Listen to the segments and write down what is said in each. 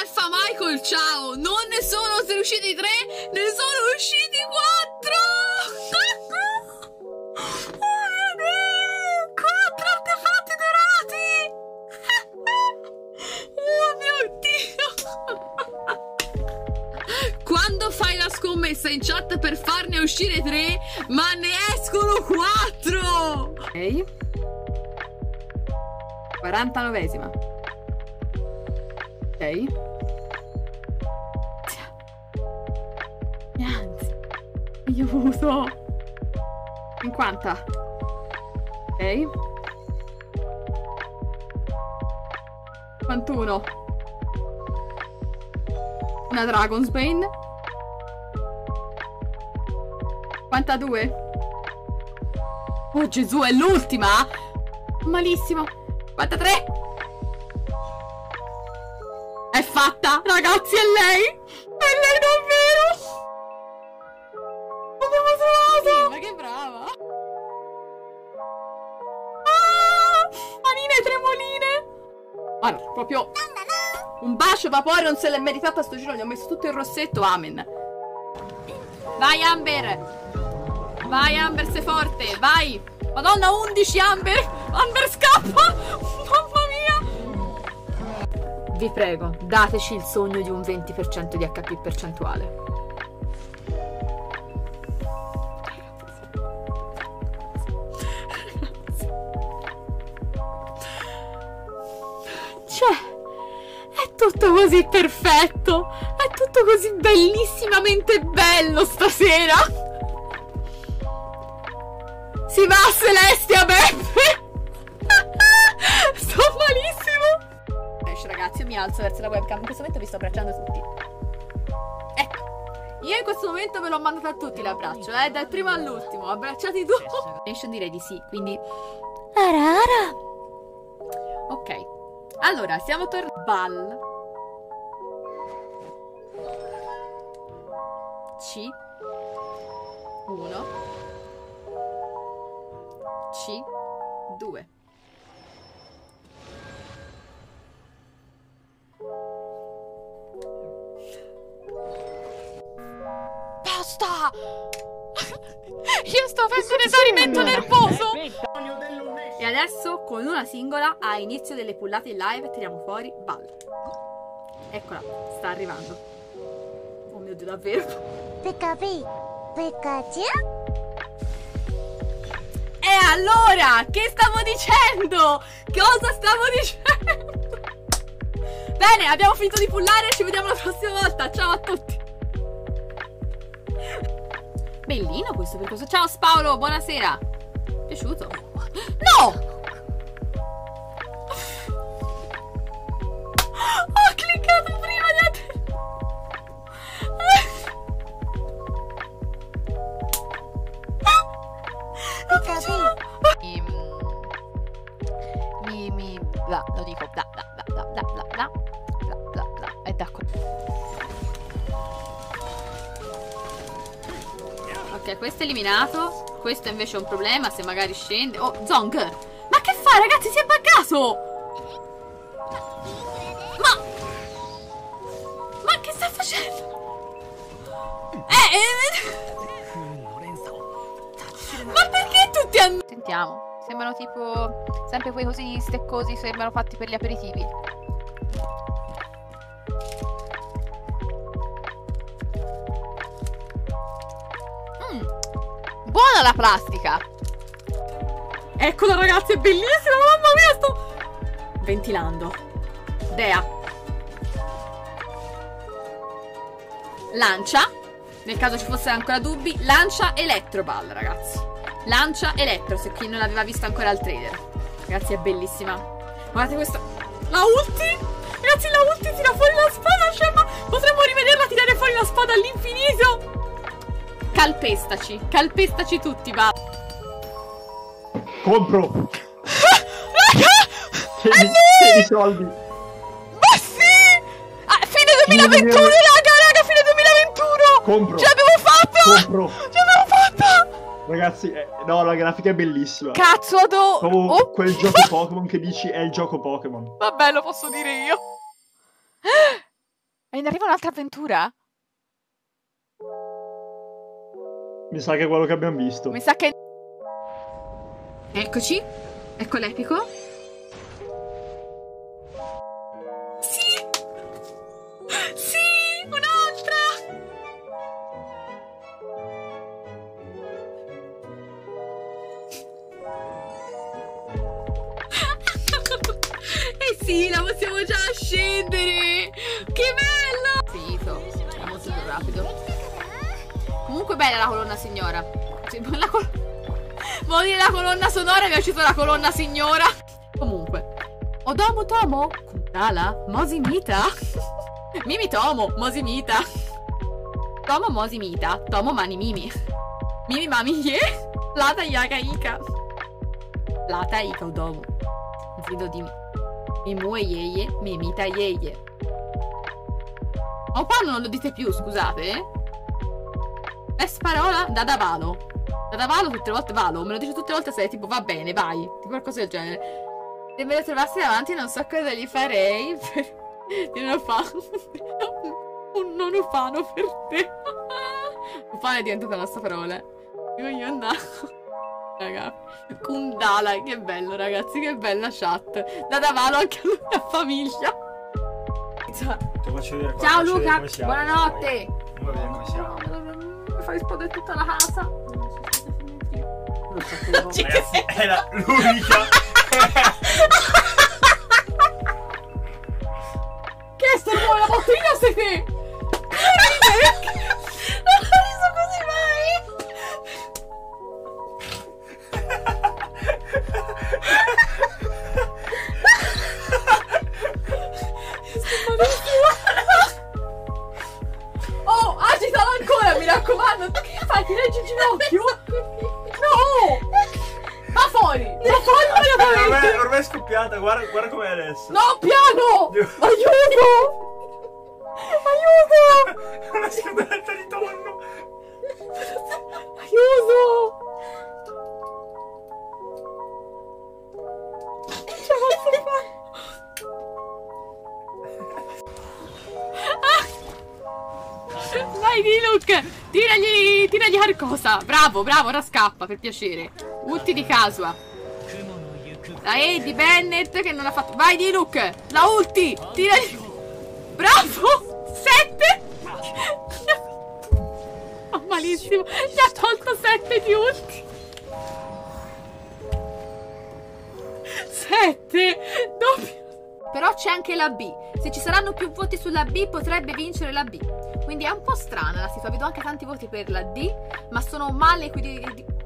Alfa Michael, ciao! Non ne sono usciti tre, ne sono usciti quattro! quattro artefatti dorati! Oh mio Dio! Quando fai la scommessa in chat per farne uscire tre, ma ne escono quattro! Ok. 49esima. Ok. Anzi, io uso 50. Ok. 51. Una Dragon's Bane. 52. Oh Gesù, è l'ultima? Malissimo. 53. Ragazzi, è lei. È lei davvero. L'abbiamo trovata. ma che brava! Ah, manine e tremoline. Guarda, proprio un bacio vapore non se l'è meritato a sto giro. Gli ho messo tutto il rossetto, amen. Vai, Amber. Vai, Amber, sei forte. Vai. Madonna, 11, Amber. Amber scappa. Vi prego, dateci il sogno di un 20% di HP percentuale. Cioè, è tutto così perfetto. È tutto così bellissimamente bello stasera. Si va Celestia, Beppe. Sto malissimo. Mi alzo verso la webcam. In questo momento vi sto abbracciando tutti. Ecco. Io in questo momento ve l'ho mandato a tutti l'abbraccio, eh, dal primo all'ultimo. Abbracciati tutti. Nation direi di sì, quindi... Arara. Ok. Allora, siamo tornati. Ball. C. 1. C. 2. Io sto avendo un esaurimento nervoso! E adesso con una singola a inizio delle pullate in live tiriamo fuori Ball. Eccola, sta arrivando. Oh mio dio, davvero. E allora, che stavo dicendo? Cosa stavo dicendo? Bene, abbiamo finito di pullare, ci vediamo la prossima volta. Ciao a tutti. Bellino questo percorso. Ciao Spaolo, buonasera. Piaciuto? No! Ho cliccato prima di adesso. mi, mi, mi bla, lo dico bla bla bla bla bla bla Questo è eliminato. Questo invece è un problema se magari scende. Oh, Zong! Ma che fa, ragazzi? Si è buggato! Ma... Ma che sta facendo? Eh, eh... Ma perché tutti hanno... sentiamo sembrano tipo sempre quei cosini steccosi sembrano fatti per gli aperitivi buona la plastica Eccola ragazzi, è bellissima, mamma mia, sto... Ventilando. Dea. Lancia. Nel caso ci fossero ancora dubbi, lancia Electroball, ragazzi. Lancia Elettro, se chi non l'aveva vista ancora al trader. Ragazzi, è bellissima. Guardate questa... La ulti! Ragazzi, la ulti tira fuori la spada, cioè, ma potremmo rivederla tirare fuori la spada all'infinito! Calpestaci, calpestaci tutti, va. Compro! Tieni, tieni i soldi! Ma sì! Ah, fine 2021, raga, raga, fine 2021! Compro! Ce l'abbiamo fatta! Compro! Ce l'abbiamo fatta! Ragazzi, eh, no, la grafica è bellissima. Cazzo! Proprio Oh, quel gioco Pokémon che dici è il gioco Pokémon. vabbè, lo posso dire io. E in arriva un'altra avventura? Mi sa che è quello che abbiamo visto. Mi sa che... Eccoci. Ecco l'epico. Sì! Sì! Un'altra! Eh sì, la possiamo già scendere! Che bello! Finito. È molto più rapido. Comunque bella la colonna signora. Sì, La col- Volevo dire la colonna sonora mi è uscita la colonna signora. Comunque. Odomo Tomo? Kuntala? Mosimita? Mimi Tomo, Mosimita. Tomo Mosimita. Tomo Mani Mimi. Mimi Mami Ye. Plata Yaga Ika. Plata Ika Odomo. Zido di Mimue Yeye. Mimita Yeye. Ma quando non lo dite più, scusate? eh? Best parola? Da da valo. Da da valo tutte le volte valo. Me lo dice tutte le volte se tipo va bene, vai. Tipo qualcosa del genere. Se me lo trovassi davanti non so cosa gli farei. Per... Di non fa. Un non ufano per te. Ufano è diventata la nostra parola. Io andare. Raga. Kundala, che bello ragazzi, che bella chat. Da da valo anche alla mia famiglia. Ciao vedere Luca, come siamo, buonanotte. Vuoi vedere come siamo? Mi fai esplodere tutta la casa. Ragazzi, è la- l'unica. Che è sto rumore? La bottiglia sei te? Non ho riso così mai! Oh, raccomando! Che fai? Ti leggi il ginocchio? No! Va fuori! Va fuori ormai, ormai è scoppiata, guarda, guarda com'è adesso. No, piano! Aiuto! Bravo, bravo, ora scappa, per piacere. Ulti di Casua. La Eddie Bennett che non ha fatto... Vai Diluc! La ulti! Tiragli... Bravo! Sette! Oh, malissimo! Gli ha tolto sette di ulti! Sette! Doppio! Però c'è anche la B. Se ci saranno più voti sulla B potrebbe vincere la B. Quindi è un po' strana la situazione. Vedo anche tanti voti per la D, ma sono male di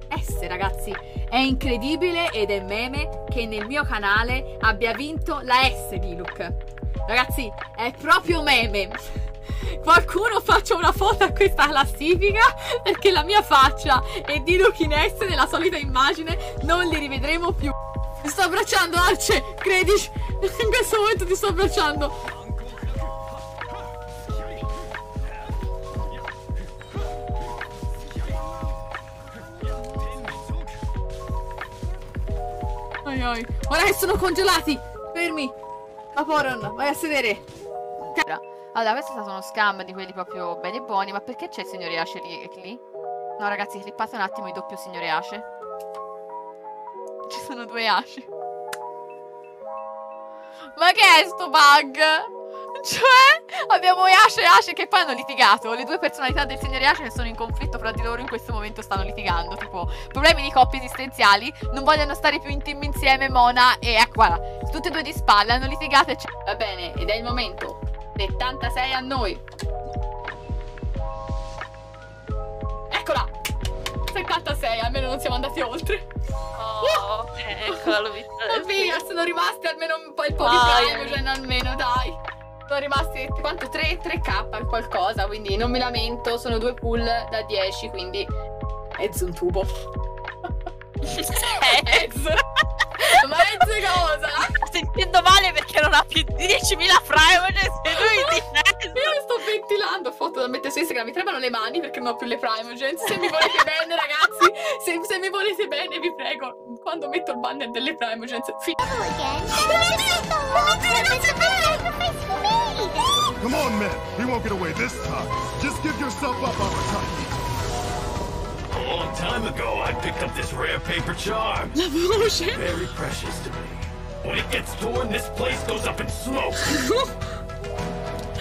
S, ragazzi. È incredibile ed è meme che nel mio canale abbia vinto la S di Luke. Ragazzi, è proprio meme. Qualcuno faccia una foto a questa classifica perché la mia faccia e di Luke in S nella solita immagine non li rivedremo più. Ti sto abbracciando, Arce! Credici! In questo momento ti sto abbracciando! Ai ai. Ora che sono congelati! Fermi! Vaporon, vai a sedere! Allora, questo è stato uno scam di quelli proprio belli e buoni, ma perché c'è il signore Ashe lì? lì? No, ragazzi, clippate un attimo il doppio signore Ashe. Ci sono due Ashe. Ma che è sto bug? Cioè, abbiamo Ashe e Ashe che poi hanno litigato. Le due personalità del signore che sono in conflitto fra di loro in questo momento stanno litigando. Tipo, problemi di coppie esistenziali. Non vogliono stare più in team insieme, Mona e ecco, guarda, tutte e due di spalle hanno litigato e Va bene, ed è il momento. 76 a noi. Eccola! 76, almeno non siamo andati oltre. Oh, eccola, l'ho vista. Oh, via, sono rimasti almeno un po' il po' di Vai. Primogen almeno, dai. Sono rimasti quanto 3, 3k qualcosa, quindi non mi lamento, sono due pull da 10, quindi mezzo un tubo. mezzo. mezzo cosa? Sto sentendo male perché non ha più di 10.000 prime e lui di Io mi sto ventilando foto da mettere su Instagram, mi tremano le mani perché non ho più le Primogens. Se mi volete bene, ragazzi, se prego, quando metto il banner delle Primogens, fi- Come on, man. We won't get away this time. Just give yourself up our time. A long time ago, I picked up this rare paper charm. La voce. Very precious to me. When it gets torn, this place goes up in smoke.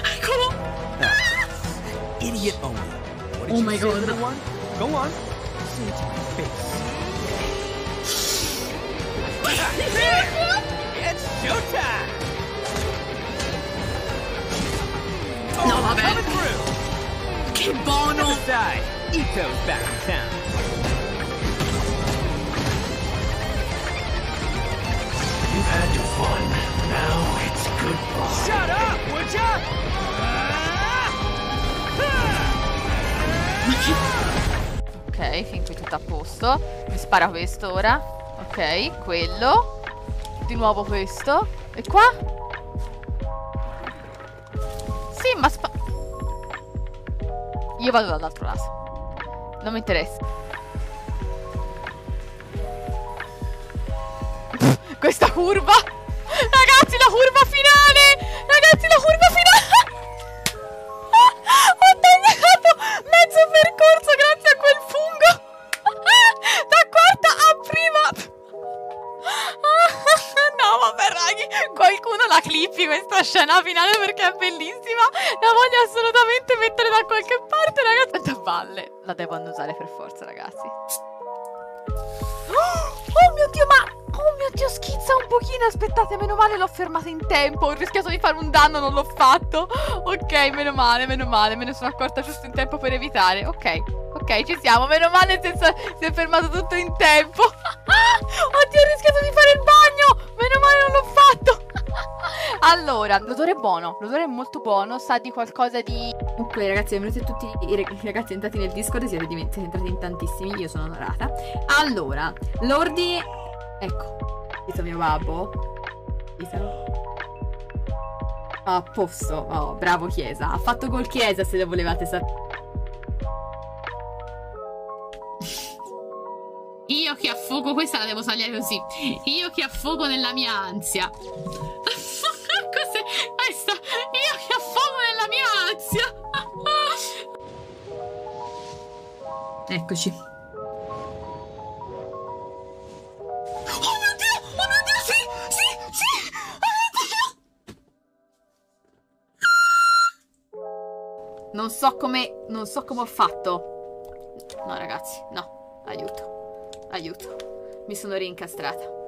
Eccolo. Ah! Idiot only. What did Oh you my say, God. little one? Go on. Say it to my face. it's showtime! No, vabbè. Che buono. Side, Ito's back in town. You've had your fun. Now it's goodbye. Shut up, would ya? Ok, fin qui tutto a posto. Mi spara questo ora. Ok, quello. Di nuovo questo. E qua? Io vado dall'altro lato. Non mi interessa. Questa curva! Ragazzi, la curva finale! Ragazzi, la curva finale! Ho tagliato mezzo percorso grazie a quel fungo! Da quarta a prima! No, vabbè, raghi, qualcuno la clippi questa scena finale perché è bellissima. La voglio assolutamente mettere da qualche parte, valle. La devo annusare per forza, ragazzi. Oh mio dio, ma... Oh mio dio, schizza un pochino. Aspettate, meno male l'ho fermata in tempo. Ho rischiato di fare un danno, non l'ho fatto. Ok, meno male, meno male. Me ne sono accorta giusto in tempo per evitare. Ok, ok, ci siamo. Meno male senza... si è fermato tutto in tempo. Oddio, ho rischiato di fare il bagno. Meno male non l'ho fatto. Allora, l'odore è buono. L'odore è molto buono. Sa di qualcosa di... Ok ragazzi, benvenuti tutti i rag- i ragazzi entrati nel Discord, siete, siete entrati in tantissimi, io sono onorata. Allora, l'ordine... Ecco, questo mio babbo. Questo- A posto, oh, bravo Chiesa. Ha fatto gol Chiesa se lo volevate sapere. Io che affogo, questa la devo tagliare così. Io che affogo nella mia ansia. Eccoci. Oh mio Dio! Oh mio Dio, sì! Sì! Sì! Oh mio Dio! Non so come... Non so come ho fatto. No ragazzi, no. Aiuto. Aiuto. Mi sono rincastrata.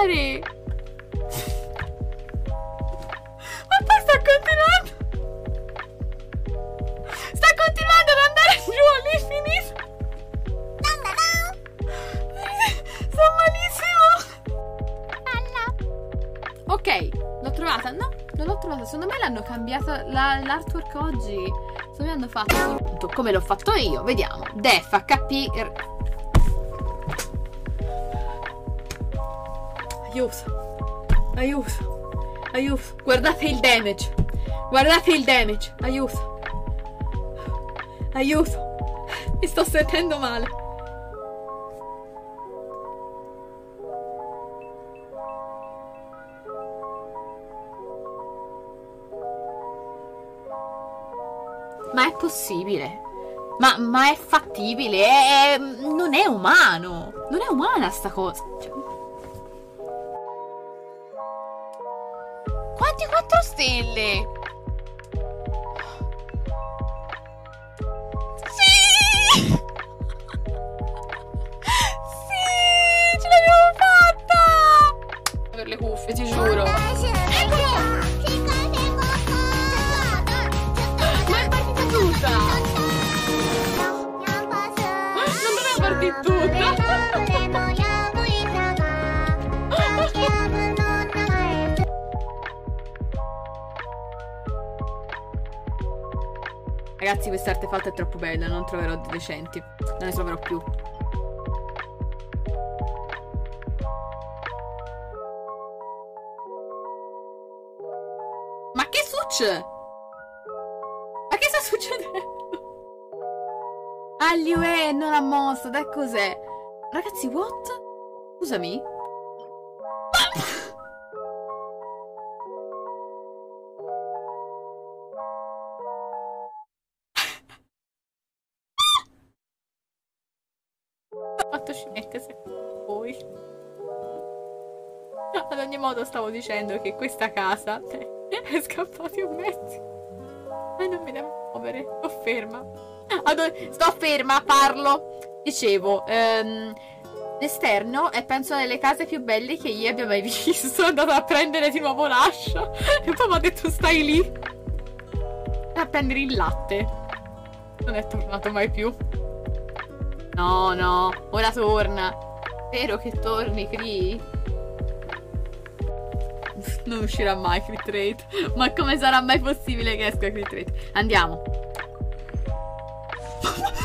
Fare. Ma poi sta continuando. Sta continuando ad andare giù all'infinito. Sto malissimo. Ok, l'ho trovata. No, non l'ho trovata. Secondo me l'hanno cambiata la- l'artwork oggi. Secondo me hanno fatto come l'ho fatto io. Vediamo. Def HP. Aiuto. Aiuto. Aiuto. Guardate il damage. Guardate il damage. Aiuto. Aiuto. Mi sto sentendo male. Ma è possibile. Ma, ma è fattibile. È- è- non è umano. Non è umana sta cosa. Cioè, Quanti 4 stelle? troppo bella, non troverò decenti, non ne troverò più. Ma che succede? Ma che sta succedendo? Ah, Aliue, non ha mosso, dai cos'è? Ragazzi, what? Scusami? Fatto scenette se voi. Ad ogni modo stavo dicendo che questa casa è scappato un mezzo. E non mi devo muovere. Sto ferma. Ad- sto ferma, parlo. Dicevo, ehm, l'esterno è penso una delle case più belle che io abbia mai visto. Sono andata a prendere di nuovo l'ascia. E poi mi ha detto stai lì. A prendere il latte. Non è tornato mai più. No, no, ora torna. Spero che torni, Cree. Non uscirà mai Crit Rate. Ma come sarà mai possibile che esca Crit Rate? Andiamo.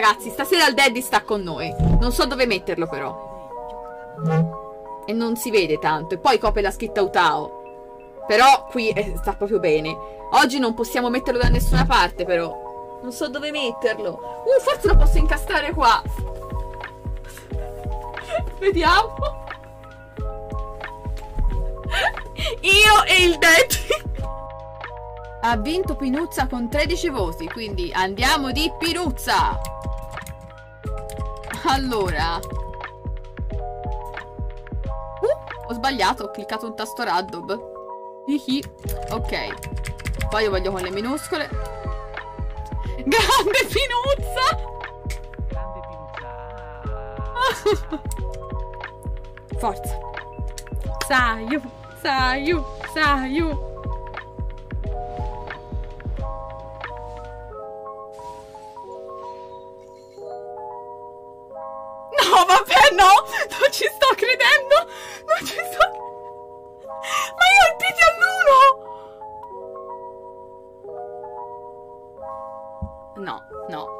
Ragazzi, stasera il daddy sta con noi. Non so dove metterlo però. E non si vede tanto. E poi copre la scritta Utao. Però qui eh, sta proprio bene. Oggi non possiamo metterlo da nessuna parte però. Non so dove metterlo. Uh, forse lo posso incastrare qua. Vediamo. Io e il daddy. Ha vinto Pinuzza con 13 voti, quindi andiamo di Pinuzza. Allora. Uh, ho sbagliato, ho cliccato un tasto. Ihi. Ok. Poi io voglio con le minuscole. Grande Pinuzza! Forza. Sayu, Sayu, Sayu.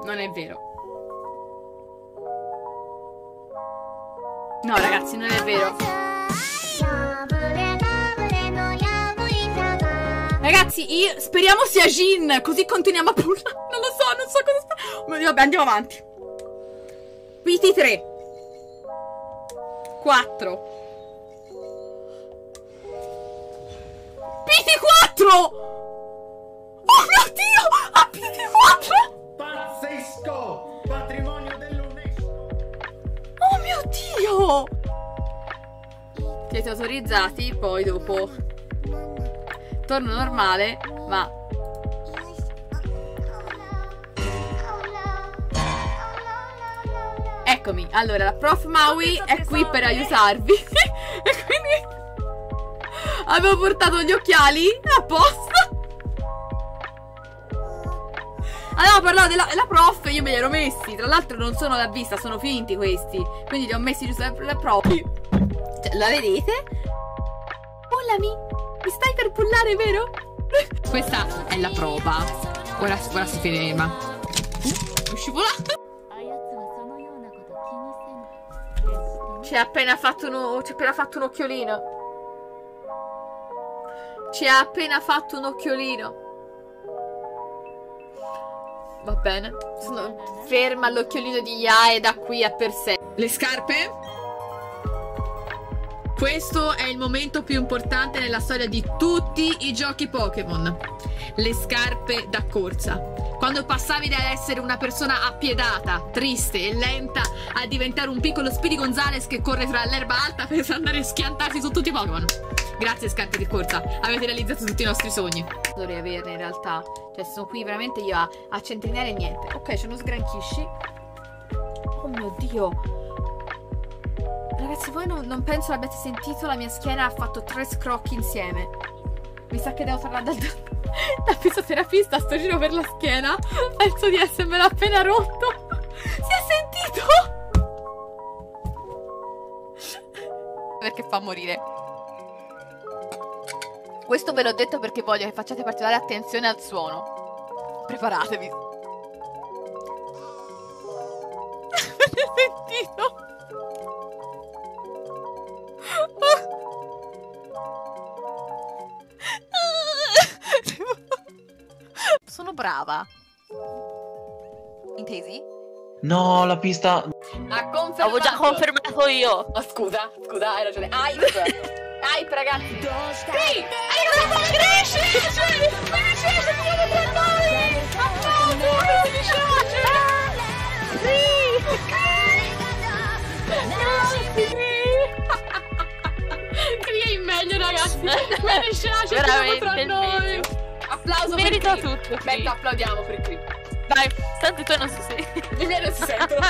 Non è vero. No, ragazzi, non è vero. Ragazzi, io speriamo sia Jin, così continuiamo a pullare. Non lo so, non so cosa sta. Vabbè, andiamo avanti. 23 4 PT4 Siete autorizzati Poi dopo. Torno normale Ma Eccomi, allora la prof Maui è qui per aiutarvi. E quindi avevo portato gli occhiali apposta. Allora parlavo della la prof, io me li ero messi, tra l'altro non sono da vista, sono finti questi, quindi li ho messi giusto per la prof. Cioè, la vedete? Pullami, mi stai per pullare, vero? Questa è la prova. Ora, ora si ferma. Uh, è scivolato. Ci ha appena fatto uno. Ci ha appena fatto un occhiolino. Ci ha appena fatto un occhiolino. Va bene. Sono ferma all'occhiolino di Yae da qui a per sé. Le scarpe? Questo è il momento più importante nella storia di tutti i giochi Pokémon. Le scarpe da corsa. Quando passavi da essere una persona appiedata, triste e lenta a diventare un piccolo Speedy Gonzales che corre tra l'erba alta per andare a schiantarsi su tutti i Pokémon. Grazie scarpe di corsa, avete realizzato tutti i nostri sogni. Dovrei averne in realtà. Cioè sono qui veramente io a, a centrinare niente. Ok, c'è uno sgranchisci. Oh mio dio. Ragazzi, voi non, non penso l'abbiate sentito, la mia schiena ha fatto tre scrocchi insieme. Mi sa che devo parlare dal... Da fisioterapista sto giro per la schiena. Penso di essermelo appena rotto. Si è sentito? perché fa morire. Questo ve l'ho detto perché voglio che facciate particolare attenzione al suono. Preparatevi. Avete sentito? Brava. Intesi? No, la pista. Ha confermato. Avevo già confermato io. Oh, scusa, scusa, hai ragione. Hype. Hype, ragazzi. Sì! Hai fatto crescere! Crescere! Dobbiamo tornare! Appunto! Mi dispiace! Cria in meglio, ragazzi. Mi dispiace, siamo tra noi. meglio. Applauso Merita per tutto. Aspetta, applaudiamo per qui. Dai, tanto tu non si sente. I miei non si sentono.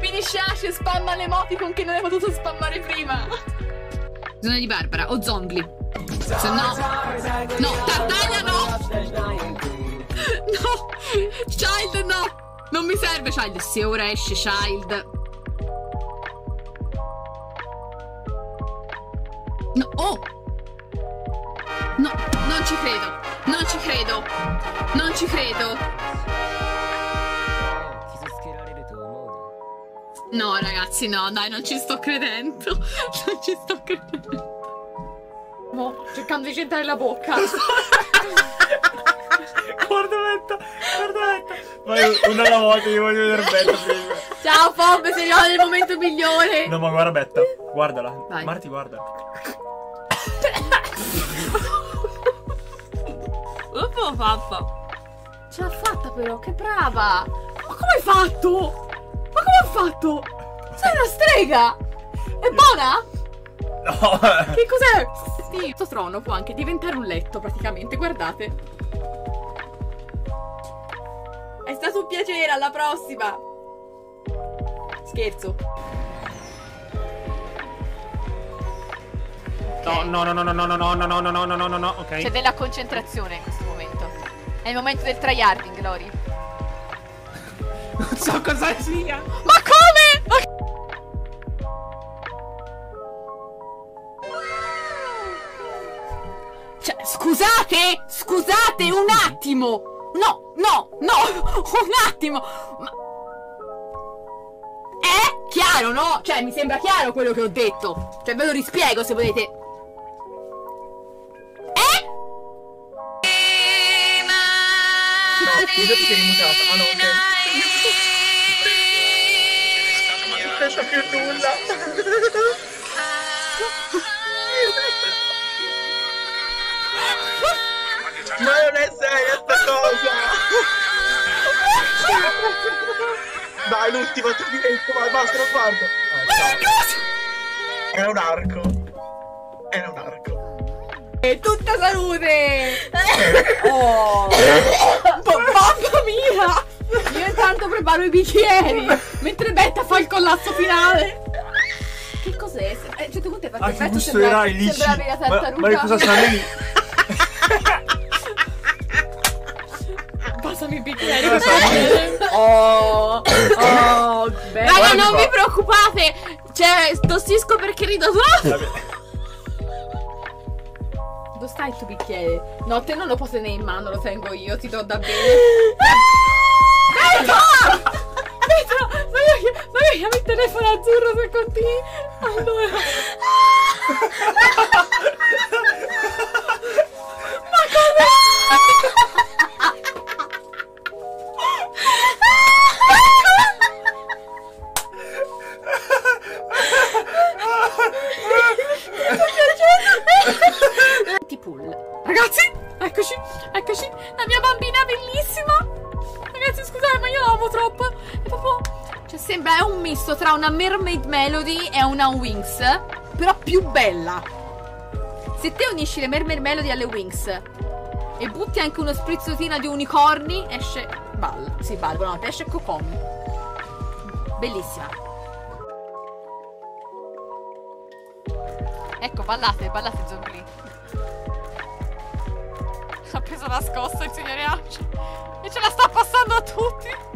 Finisce spamma le emoticon che non hai potuto spammare prima. Zona di Barbara o Zongli. Se no. No, Tartaglia no! No! Child no! Non mi serve Child. Se ora esce Child. No, oh! No, non ci credo. Non ci credo. Non ci credo. No, ragazzi, no, dai, non ci sto credendo. Non ci sto credendo. Mo, cercando di centrare la bocca. Guarda Betta, guarda Betta. Vai una alla volta, io voglio vedere Betta prima. Ciao Fob, sei arrivato nel momento migliore. No, ma guarda Betta, guardala. Vai. Marti, guarda. Uffa, faffa. Ce l'ha fatta però, che brava. Ma come hai fatto? Ma come hai fatto? Sei una strega. È buona? No. Che cos'è? Sì, questo trono può anche diventare un letto praticamente, guardate. È stato un piacere, alla prossima. Scherzo. No, no, no, no, no, no, no, no, no, no, no, no, no, no, no, ok. C'è della concentrazione in questo momento. È il momento del tryharding, Lori. Non so cosa sia. Ma come? Ma- Cioè, scusate! Scusate un attimo! No, no, no! Un attimo! Ma... È chiaro, no? Cioè, mi sembra chiaro quello che ho detto. Cioè, ve lo rispiego se volete. 二度と振り向かなかったあの音程 Questa più nulla. Ma non è seria sta cosa. Dai l'ultimo tradimento vai basta non farlo. Era un arco. Era un arco. E tutta salute! Oh! Ma- Mamma mia! Io intanto preparo i bicchieri mentre Betta fa il collasso finale. Che cos'è? Eh, A un certo punto è Ah, perfetto, gusto sembra, sembravi la Ma, tartaruga. ma che cosa sarà lì? Passami i bicchieri. Oh, oh, bello. Raga, non vi preoccupate! Cioè, tossisco perché rido troppo! Dove sta il tuo bicchiere? No, te non lo posso tenere in mano, lo tengo io, ti do da bere. Io, ma io chiamo il telefono azzurro se continui. Allora. Mermaid Melody e una Wings, però più bella. Se te unisci le Mermaid Melody alle Wings e butti anche uno sprizzotina di unicorni, esce Bal. Sì, Bal, buonanotte, esce Kokomi. Bellissima. Ecco, ballate, ballate zombie. preso nascosto il signore Asce. E ce la sta passando a tutti.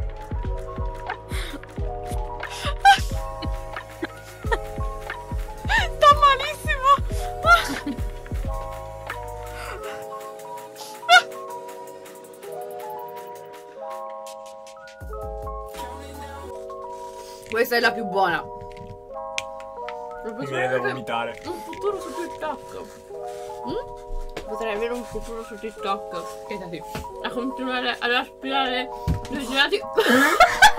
Questa è la più buona. Mi viene da vomitare. Un futuro su TikTok. Mm? Potrei avere un futuro su TikTok. Che da A continuare ad aspirare dei gelati.